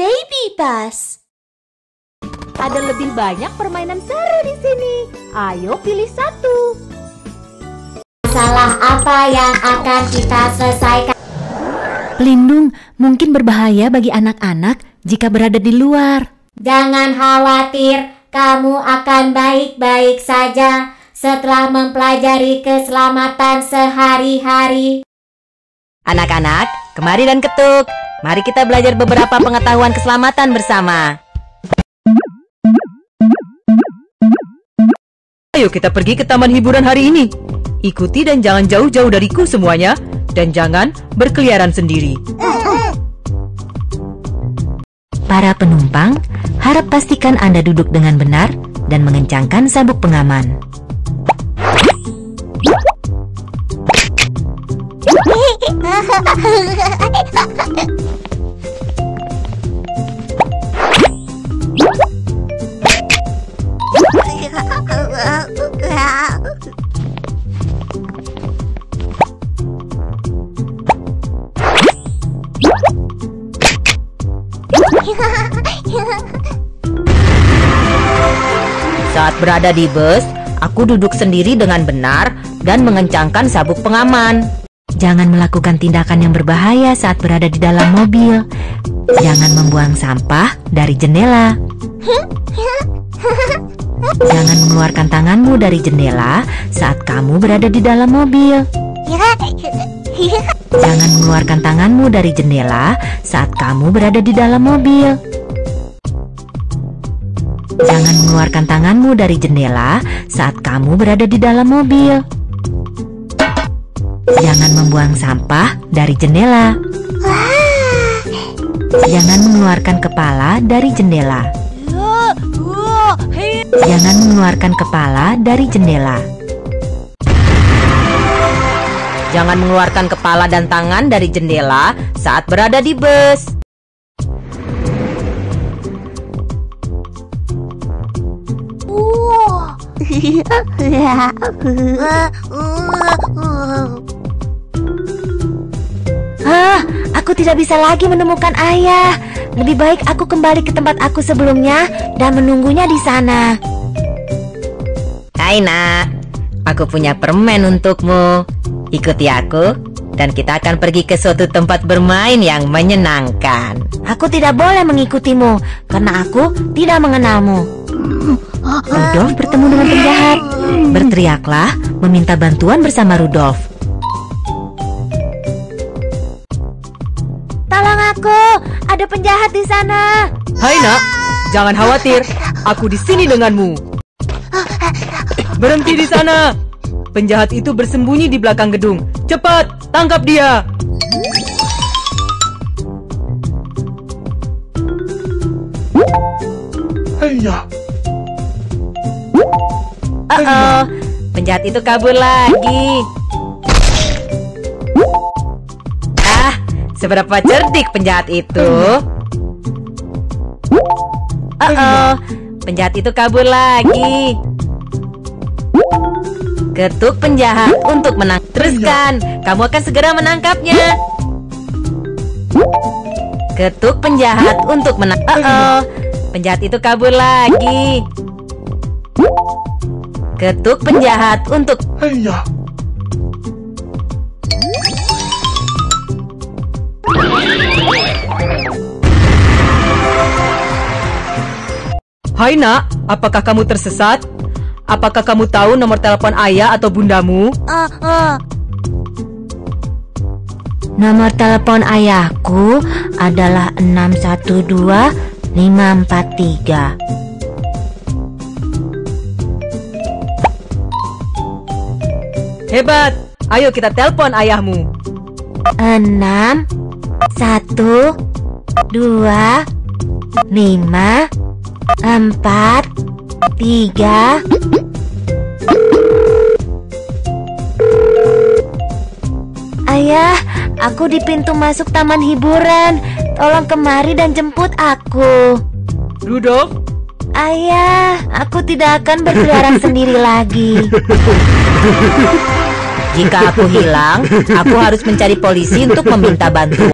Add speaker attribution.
Speaker 1: Baby Bus.
Speaker 2: Ada lebih banyak permainan seru di sini. Ayo pilih satu.
Speaker 1: Masalah apa yang akan kita selesaikan?
Speaker 3: Pelindung mungkin berbahaya bagi anak-anak jika berada di luar.
Speaker 1: Jangan khawatir, kamu akan baik-baik saja setelah mempelajari keselamatan sehari-hari.
Speaker 4: Anak-anak, kemari dan ketuk. Mari kita belajar beberapa pengetahuan keselamatan bersama.
Speaker 5: Ayo kita pergi ke taman hiburan hari ini. Ikuti dan jangan jauh-jauh dariku semuanya. Dan jangan berkeliaran sendiri.
Speaker 3: Para penumpang, harap pastikan Anda duduk dengan benar dan mengencangkan sabuk pengaman.
Speaker 4: Saat berada di bus, aku duduk sendiri dengan benar dan mengencangkan sabuk pengaman.
Speaker 3: Jangan melakukan tindakan yang berbahaya saat berada di dalam mobil. Jangan membuang sampah dari jendela. Jangan mengeluarkan tanganmu dari jendela saat kamu berada di dalam mobil. Jangan mengeluarkan tanganmu dari jendela saat kamu berada di dalam mobil. Jangan mengeluarkan tanganmu dari jendela saat kamu berada di dalam mobil. Jangan membuang sampah dari jendela. Jangan mengeluarkan kepala dari jendela. Jangan mengeluarkan kepala dari jendela.
Speaker 4: Jangan mengeluarkan kepala dan tangan dari jendela saat berada di bus.
Speaker 3: Hah, aku tidak bisa lagi menemukan ayah. Lebih baik aku kembali ke tempat aku sebelumnya dan menunggunya di sana.
Speaker 4: Hai nak, aku punya permen untukmu. Ikuti aku dan kita akan pergi ke suatu tempat bermain yang menyenangkan.
Speaker 3: Aku tidak boleh mengikutimu karena aku tidak mengenalmu. Rudolf bertemu dengan penjahat. Berteriaklah meminta bantuan bersama Rudolf. Ada penjahat di sana.
Speaker 5: Hai nak, jangan khawatir. Aku di sini denganmu. Berhenti di sana. Penjahat itu bersembunyi di belakang gedung. Cepat, tangkap dia.
Speaker 4: Oh, oh, penjahat itu kabur lagi. Ah, seberapa cerdik penjahat itu. Oh, oh, penjahat itu kabur lagi. Ketuk penjahat untuk menang. Teruskan, kamu akan segera menangkapnya. Ketuk penjahat untuk menang. Oh, oh, penjahat itu kabur lagi. Ketuk penjahat untuk
Speaker 5: Hai nak, apakah kamu tersesat? Apakah kamu tahu nomor telepon ayah atau bundamu?
Speaker 3: Nomor telepon ayahku adalah 612 543.
Speaker 5: Hebat, ayo kita telepon ayahmu.
Speaker 3: enam satu dua lima empat tiga Ayah, aku di pintu masuk taman hiburan. Tolong kemari dan jemput aku.
Speaker 5: Rudolf,
Speaker 3: Ayah, aku tidak akan berkeliaran sendiri lagi.
Speaker 4: Jika aku hilang, aku harus mencari polisi untuk meminta bantuan.